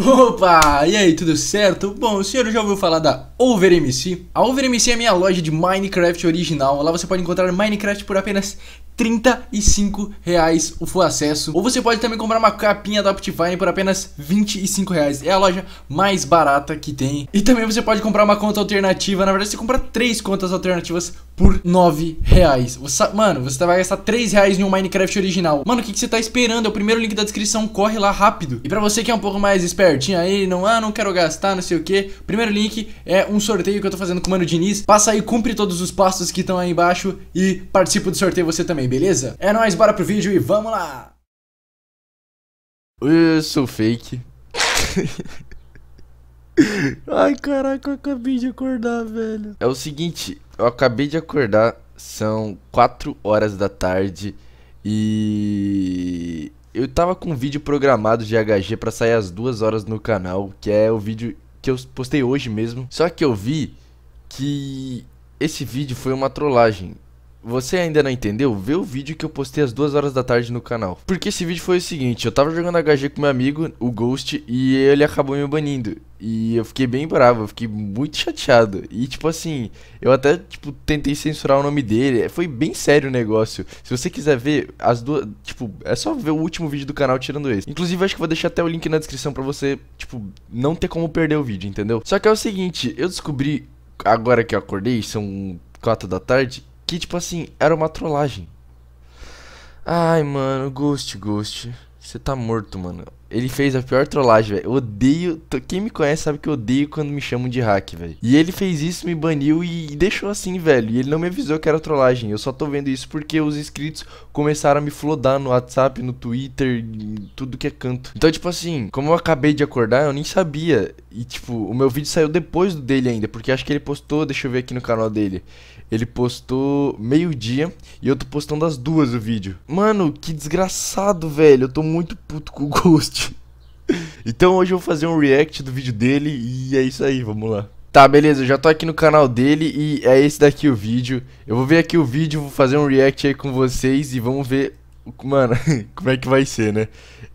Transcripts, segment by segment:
Opa, e aí, tudo certo? Bom, o senhor já ouviu falar da OverMC? A OverMC é a minha loja de Minecraft original. Lá você pode encontrar Minecraft por apenas 35 reais o full acesso. Ou você pode também comprar uma capinha da Optifine por apenas 25 reais. É a loja mais barata que tem. E também você pode comprar uma conta alternativa. Na verdade, você compra três contas alternativas por 9 reais. Você, mano, você vai gastar 3 reais em um Minecraft original. Mano, o que, que você tá esperando? É o primeiro link da descrição. Corre lá rápido. E pra você que é um pouco mais espertinho aí, não, ah, não quero gastar, não sei o que. Primeiro link é um sorteio que eu tô fazendo com o Mano Diniz. Passa aí, cumpre todos os passos que estão aí embaixo e participa do sorteio você também beleza? É nóis, bora pro vídeo e vamos lá! Eu sou fake. Ai, caraca, eu acabei de acordar, velho. É o seguinte, eu acabei de acordar, são 4 horas da tarde e eu tava com um vídeo programado de HG pra sair às 2 horas no canal, que é o vídeo que eu postei hoje mesmo. Só que eu vi que esse vídeo foi uma trollagem. Você ainda não entendeu? Vê o vídeo que eu postei às 2 horas da tarde no canal. Porque esse vídeo foi o seguinte, eu tava jogando HG com meu amigo, o Ghost, e ele acabou me banindo. E eu fiquei bem bravo, eu fiquei muito chateado. E tipo assim, eu até tipo tentei censurar o nome dele. Foi bem sério o negócio. Se você quiser ver as duas, tipo, é só ver o último vídeo do canal tirando esse. Inclusive acho que vou deixar até o link na descrição para você, tipo, não ter como perder o vídeo, entendeu? Só que é o seguinte, eu descobri agora que eu acordei, são 4 da tarde, que, tipo assim, era uma trollagem. Ai, mano, Ghost, Ghost. Você tá morto, mano. Ele fez a pior trollagem, velho. Odeio. Quem me conhece sabe que eu odeio quando me chamam de hack, velho. E ele fez isso, me baniu e deixou assim, velho. E ele não me avisou que era trollagem. Eu só tô vendo isso porque os inscritos começaram a me flodar no WhatsApp, no Twitter, tudo que é canto. Então, tipo assim, como eu acabei de acordar, eu nem sabia. E, tipo, o meu vídeo saiu depois do dele ainda. Porque acho que ele postou, deixa eu ver aqui no canal dele. Ele postou meio-dia e eu tô postando as duas o vídeo. Mano, que desgraçado, velho. Eu tô muito puto com o Ghost. Então hoje eu vou fazer um react do vídeo dele e é isso aí, vamos lá. Tá, beleza, eu já tô aqui no canal dele e é esse daqui o vídeo. Eu vou ver aqui o vídeo, vou fazer um react aí com vocês e vamos ver, mano, como é que vai ser, né?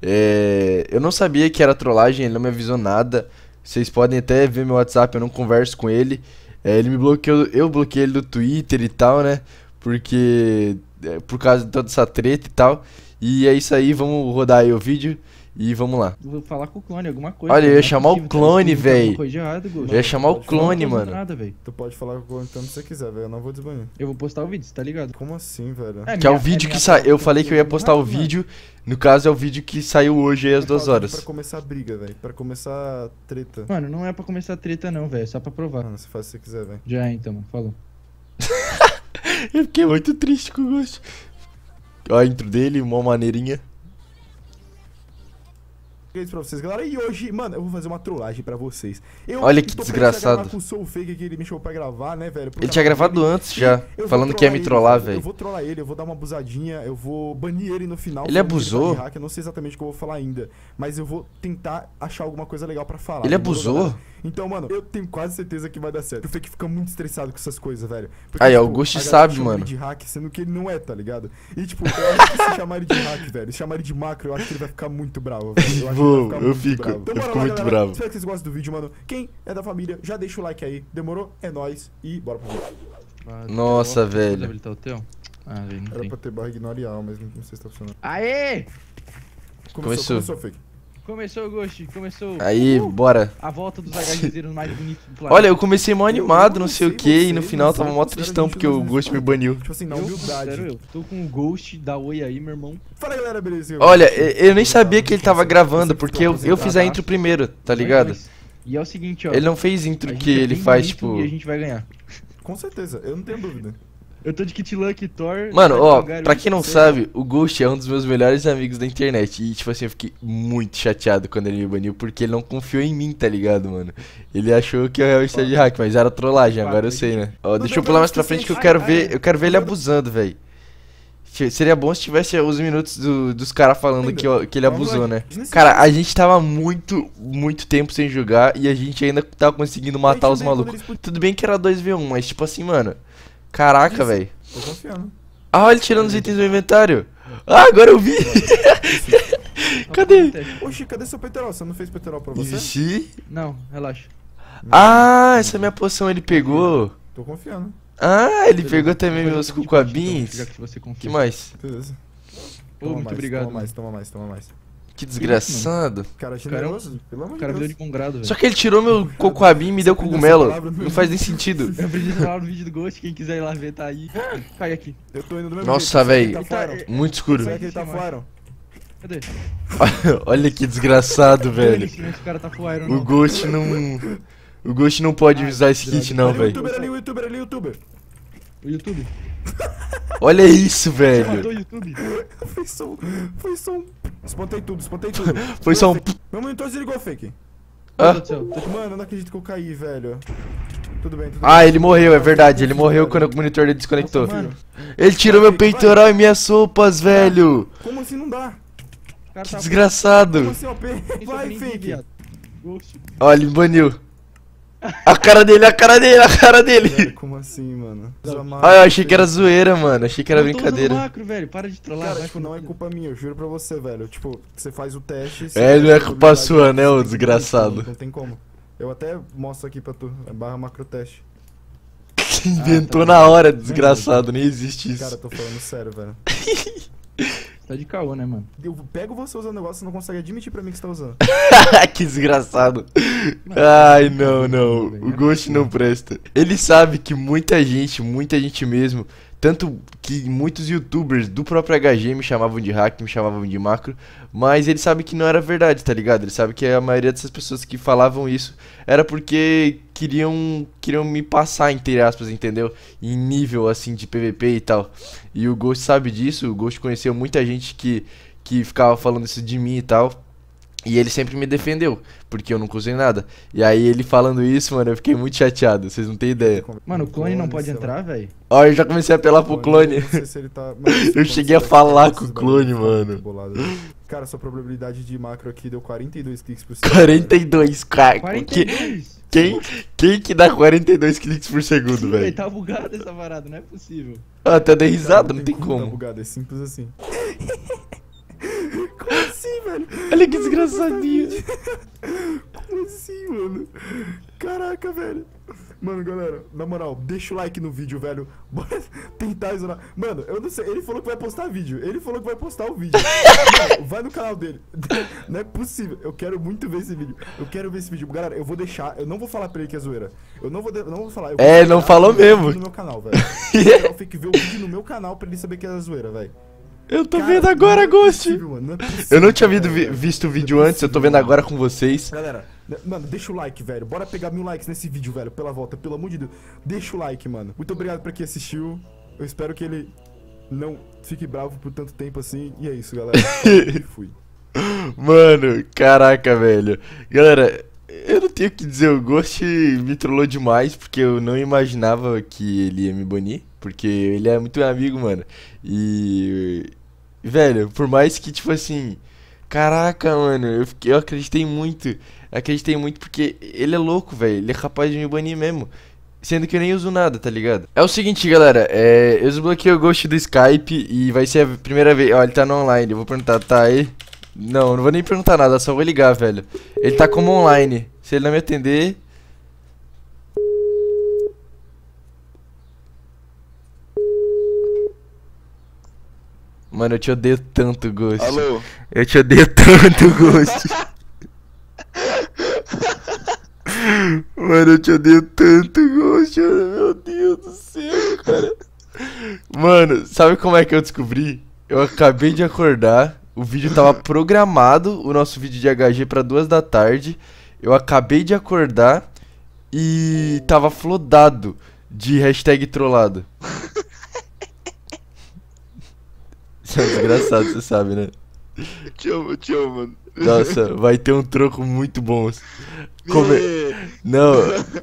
É... Eu não sabia que era trollagem, ele não me avisou nada. Vocês podem até ver meu WhatsApp, eu não converso com ele. É, ele me bloqueou, eu bloqueei ele do Twitter e tal, né? Porque. É, por causa de toda essa treta e tal. E é isso aí, vamos rodar aí o vídeo. E vamos lá. Vou falar com o clone, alguma coisa. Olha, eu ia chamar o clone, velho. Eu ia chamar o clone, mano. Nada, tu pode falar com o clone tanto você quiser, velho. Eu não vou desbanir. Eu vou postar o vídeo, tá ligado? Como assim, velho? É, que é o vídeo é que saiu. Eu falei que eu ia postar o vídeo. No caso, é o vídeo que saiu hoje aí às duas horas. Pra começar a briga, velho. Pra começar a treta. Mano, não é pra começar a treta, não, velho. É só pra provar. Mano, você faz o que você quiser, velho. Já é, então, mano. Falou. eu fiquei muito triste com o gosto. Ó, a intro dele, uma maneirinha isso pra vocês, galera. E hoje, mano, eu vou fazer uma trollagem pra vocês. Eu Olha que desgraçado. Com o Soul Fake que ele me chamou pra gravar, né, velho? Ele tinha gravado dele. antes já, falando que ia me trollar, velho. Eu vou trollar ele, eu vou dar uma abusadinha, eu vou banir ele no final. Ele abusou? Ele hack, eu não sei exatamente o que eu vou falar ainda, mas eu vou tentar achar alguma coisa legal pra falar. Ele abusou? Então, mano, eu tenho quase certeza que vai dar certo. O Fake fica muito estressado com essas coisas, velho. Porque, Aí, tipo, Augusto sabe, mano. Ele de hack, sendo que ele não é, tá ligado? E, tipo, eu acho que se chamar ele de hack, velho, se chamar ele de macro, eu acho que ele vai ficar muito bravo, velho. Eu, acho Vou, eu fico, bravo. Então, eu fico muito galera. bravo. Espero que vocês gostem do vídeo, mano. Quem é da família, já deixa o like aí. Demorou? É nóis. E bora pro vídeo. Ah, Nossa, velho. habilitar o teu? Ah, velho, não Era tem. pra ter barra ignore mas não sei se tá funcionando. Aê! Começou, começou, começou fake. Começou, Ghost, começou. Aí, uh, bora. A volta dos HGzeiros mais bonitos do planeta. Olha, eu comecei mó animado, não sei o que, e no final tava mó tristão porque o Ghost me baniu. Tipo assim, na humildade. Eu, tô com o Ghost, dá oi aí, meu irmão. Fala galera, beleza? Olha, eu nem sabia que ele tava gravando, porque eu, eu fiz a intro primeiro, tá ligado? E é o seguinte, ó. Ele não fez intro que é ele faz, tipo. E a gente vai ganhar. Com certeza, eu não tenho dúvida. Eu tô de Kit Luck Thor. Mano, ó, pra quem não sabe, o Ghost é um dos meus melhores amigos da internet. E, tipo assim, eu fiquei muito chateado quando ele me baniu, porque ele não confiou em mim, tá ligado, mano? Ele achou que eu realmente estava de hack, mas era trollagem, agora eu sei, né? Ó, deixa eu pular mais pra frente que eu quero ver. Eu quero ver ele abusando, velho. Seria bom se tivesse os minutos do, dos caras falando que, que ele abusou, né? Cara, a gente tava muito, muito tempo sem jogar e a gente ainda tava conseguindo matar os malucos. Tudo bem que era 2v1, mas tipo assim, mano. Caraca, velho. Tô confiando. Ah, ele tirando os itens do inventário. Ah, agora eu vi. Cadê? Oxi, cadê seu peterol? Você não fez peterol pra você? Existi? Não, relaxa. Ah, essa minha poção ele pegou. Tô confiando. Ah, ele pegou também meus cucuabins. já que você confia. Que mais? Beleza. Ô, muito mais, obrigado. Toma mais, toma mais, toma mais. Que desgraçado. Cara, Cara, generoso, pelo amor de cara me deu Deus. de bom grado, velho. Só que ele tirou meu cocoabim e me deu cogumelo. palavra Não faz nem sentido. Eu aprendi isso no vídeo do Ghost, quem quiser ir lá ver tá aí. Cai aqui. Eu tô indo do mesmo Nossa, ele tá Ele fora? Muito escuro. Será que ele tá fora? Cadê? Olha que desgraçado, velho. O tá O. Ghost não. O Ghost não pode usar esse kit, não, velho. youtuber ali, o youtuber ali, o youtuber. O YouTube. Olha isso, Você matou velho. o YouTube? Foi só. Foi só um... Espantei tudo, espantei tudo. Foi só um. Meu monitor desligou, fake. Ah. Mano, eu não acredito que eu caí, velho. Tudo bem, tudo Ah, bem. ele morreu, é verdade. Ele morreu quando o monitor dele desconectou. Nossa. Ele tirou meu peitoral e minhas sopas, velho. Como assim não dá? Que desgraçado. Como assim, OP? Quem Vai, fake. Ó, ele me baniu. A cara dele, a cara dele, a cara Velho, dele. como assim, mano? Ah, eu achei que era zoeira, mano. Achei que era Eu brincadeira. macro, velho. Para de trollar. Cara, tipo, não é culpa minha, eu juro pra você, velho. Tipo, você faz o teste. É, não é culpa sua, né, ô desgraçado. Não tem como. Eu até mostro aqui pra tu. É barra macro teste. Inventou Ah, tá na hora, desgraçado. Nem existe Cara, isso. eu tô falando sério, velho. Tá de caô, né, mano? Eu pego você usando o negócio e não consegue admitir pra mim que você tá usando. que desgraçado. Ai, não, não. O Ghost não presta. Ele sabe que muita gente, muita gente mesmo, tanto que muitos youtubers do próprio HG me chamavam de hack, me chamavam de macro, mas ele sabe que não era verdade, tá ligado? Ele sabe que a maioria dessas pessoas que falavam isso era porque queriam queriam me passar, entre aspas, entendeu? Em nível assim de PVP e tal. E o Ghost sabe disso, o Ghost conheceu muita gente que que ficava falando isso de mim e tal. E ele sempre me defendeu, porque eu nunca usei nada. E aí ele falando isso, mano, eu fiquei muito chateado, vocês não têm ideia. Mano, o clone não pode entrar, velho. Ó, eu já comecei a apelar pro clone. Sei se ele tá. Mano, Eu cheguei a falar tá com o clone, fica mano. bolado. Cara, sua probabilidade de macro aqui deu 42 cliques por segundo. 42, cara. Que, 42? quem, quem que dá 42 cliques por segundo, velho, tá bugado essa parada, não é possível. Ah, até dei Cara, risada, não tem Tá como. bugado, é simples assim. assim, velho? Olha que desgraçadinho. Como assim, mano? Caraca, velho. Mano, galera, na moral, deixa o like no vídeo, velho. Bora tentar isolar. Mano, eu não sei. Ele falou que vai postar vídeo. Ele falou que vai postar o vídeo. Mano, vai no canal dele. Não é possível. Eu quero muito ver esse vídeo. Eu quero ver esse vídeo. Galera, eu vou deixar. Eu não vou falar pra ele que é zoeira. Eu não vou, de- não vou falar. Vou É, não falou mesmo. No meu canal, velho. Eu tenho que ver o vídeo no meu canal pra ele saber que é zoeira, velho. Eu tô Cara, vendo agora, não é Ghost. possível, mano, não é possível, Eu não tinha vi- visto o vídeo antes, eu tô vendo agora com vocês. Galera, mano, deixa o like, velho. Bora pegar mil likes nesse vídeo, velho, pela volta, pelo amor de Deus. Deixa o like, mano. Muito obrigado pra quem assistiu. Eu espero que ele não fique bravo por tanto tempo assim. E é isso, galera. Fui. Mano, caraca, velho. Galera, eu não tenho o que dizer, o Ghost me trollou demais, porque eu não imaginava que ele ia me banir, porque ele é muito meu amigo, mano. E. Velho, por mais que, tipo assim. Caraca, mano, eu, fiquei- eu acreditei muito. Acreditei muito porque ele é louco, velho. Ele é capaz de me banir mesmo. Sendo que eu nem uso nada, tá ligado? É o seguinte, galera. É, eu desbloqueei o Ghost do Skype e vai ser a primeira vez. Ó, ele tá no online. Eu vou perguntar, tá aí? Não, não vou nem perguntar nada, só vou ligar, velho. Ele tá como online. Se ele não me atender. Mano, eu te odeio tanto, Ghost. Alô? Eu te odeio tanto, Ghost. Mano, eu te odeio tanto, Ghost. Meu Deus do céu, cara. Mano, sabe como é que eu descobri? Eu acabei de acordar. O vídeo tava programado, o nosso vídeo de HG pra duas da tarde. Eu acabei de acordar e tava flodado de hashtag trollado. Isso é desgraçado, você sabe, né? Eu te amo, eu te amo, mano. Nossa, vai ter um troco muito bom. Come- Me- Não,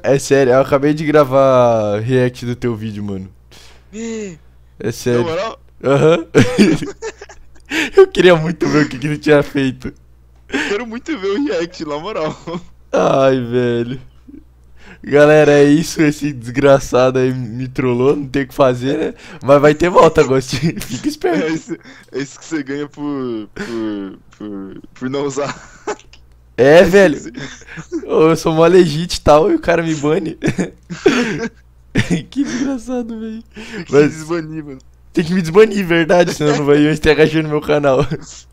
é sério, eu acabei de gravar react do teu vídeo, mano. É Na sério. moral, Aham. eu queria muito ver o que, que ele tinha feito. eu quero muito ver o react, na moral. Ai, velho. Galera, é isso. Esse desgraçado aí me trollou, não tem o que fazer, né? Mas vai ter volta, Gostinho. Fica É esperto. isso, é isso que você ganha por. por. por, por não usar. É, velho. Ô, eu sou mó legit e tal, e o cara me bane. que desgraçado, velho. Mas- desbanir, mano. Tem que me desbanir, verdade, senão não vai ir THG no meu canal.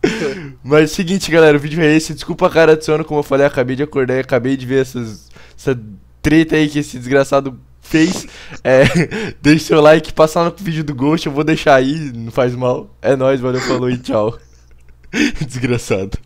Mas é o seguinte, galera, o vídeo é esse. Desculpa a cara de sono, como eu falei, acabei de acordar e acabei de ver essas, essa treta aí que esse desgraçado fez. É, deixe seu like, passar no vídeo do Ghost, eu vou deixar aí, não faz mal. É nóis, valeu, falou e tchau. Desgraçado.